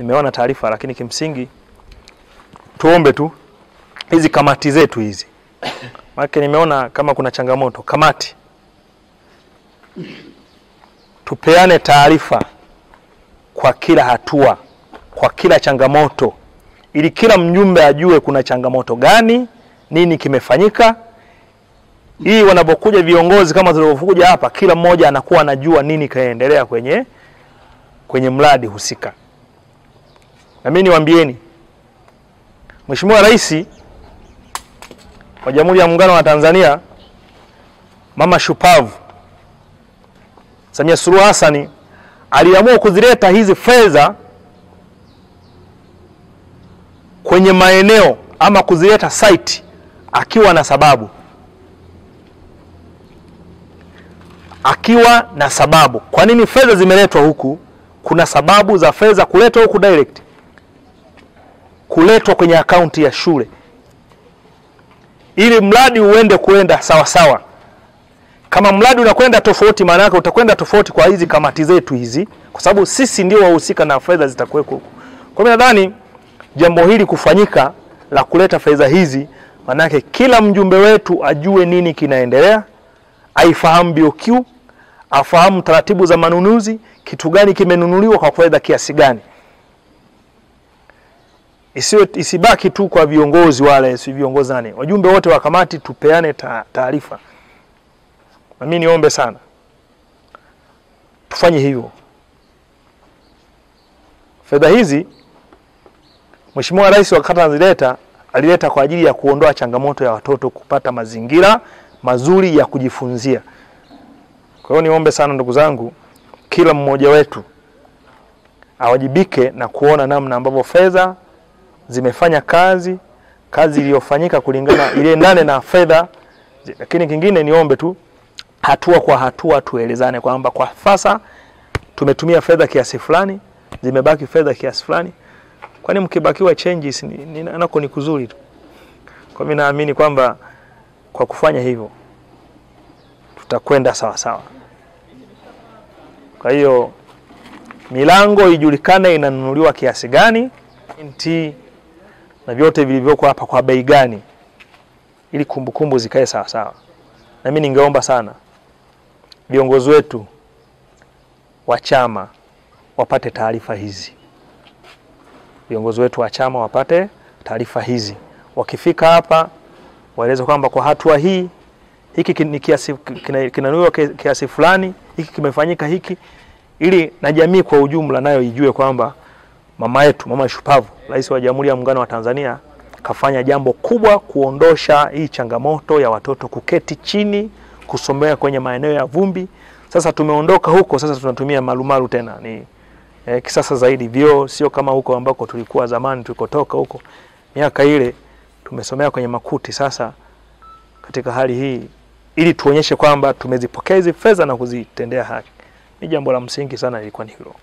nimeona taarifa, lakini kimsingi tuombe tu. Hizi kamati zetu hizi, maana nimeona kama kuna changamoto. Kamati, tupeane taarifa kwa kila hatua, kwa kila changamoto, ili kila mjumbe ajue kuna changamoto gani, nini kimefanyika, Hii wanapokuja viongozi kama tulivyokuja hapa, kila mmoja anakuwa anajua nini kaendelea kwenye kwenye mradi husika. Na mimi niwaambieni, Mheshimiwa Rais wa Jamhuri ya Muungano wa Tanzania, mama shupavu Samia Suluhu Hassan aliamua kuzileta hizi fedha kwenye maeneo ama kuzileta site akiwa na sababu, akiwa na sababu. Kwa nini fedha zimeletwa huku? Kuna sababu za fedha kuletwa huku direct, kuletwa kwenye akaunti ya shule ili mradi uende kuenda sawa sawa. Kama mradi unakwenda tofauti, maana yake utakwenda tofauti kwa hizi kamati zetu hizi, kwa sababu sisi ndio wahusika na fedha zitakuweko huko. Kwa hiyo nadhani jambo hili kufanyika la kuleta fedha hizi, maana yake kila mjumbe wetu ajue nini kinaendelea, aifahamu BOQ, afahamu taratibu za manunuzi, kitu gani kimenunuliwa kwa fedha kiasi gani isiwe isibaki tu kwa viongozi wale, si viongozi nani, wajumbe wote wa kamati tupeane taarifa. Na mimi niombe sana tufanye hivyo. Fedha hizi Mheshimiwa Rais wa kata zileta alileta kwa ajili ya kuondoa changamoto ya watoto kupata mazingira mazuri ya kujifunzia. Kwa hiyo niombe sana ndugu zangu, kila mmoja wetu awajibike na kuona namna ambavyo fedha zimefanya kazi kazi iliyofanyika kulingana iliendane na fedha. Lakini kingine niombe tu hatua kwa hatua tuelezane kwamba kwa sasa tumetumia fedha kiasi fulani, zimebaki fedha kiasi fulani, kwani mkibakiwa changes ni, ni, nako ni kuzuri tu. Kwa mimi naamini kwamba kwa kufanya hivyo tutakwenda sawa sawa. Kwa hiyo milango ijulikane inanunuliwa kiasi gani nti na vyote vilivyoko hapa kwa bei gani, ili kumbukumbu zikae sawa sawa. Na mimi ningeomba sana viongozi wetu wa chama wapate taarifa hizi, viongozi wetu wa chama wapate taarifa hizi, wakifika hapa waeleze kwamba kwa hatua hii hiki ni kiasi kinanuiwa kiasi fulani, hiki kimefanyika hiki, ili na jamii kwa ujumla nayo ijue kwamba mama yetu mama shupavu, Rais wa Jamhuri ya Muungano wa Tanzania kafanya jambo kubwa kuondosha hii changamoto ya watoto kuketi chini kusomea kwenye maeneo ya vumbi. Sasa tumeondoka huko, sasa tunatumia malumalu tena, ni eh, kisasa zaidi, vyoo sio kama huko ambako tulikuwa zamani, tulikotoka huko miaka ile tumesomea kwenye makuti. Sasa katika hali hii, ili tuonyeshe kwamba tumezipokea hizi fedha na kuzitendea haki, ni jambo la msingi sana, ilikuwa ni hilo.